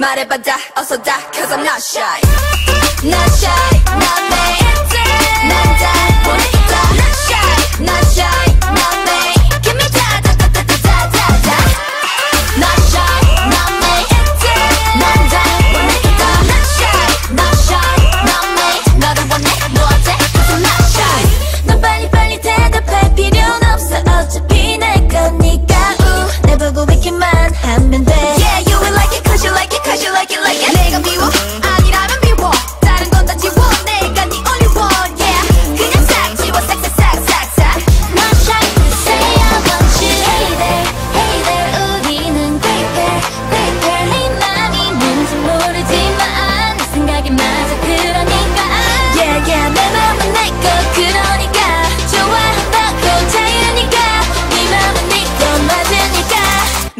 말해봐자 어서 다 Cause I'm not shy 나 I've been